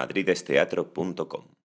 madridesteatro.com.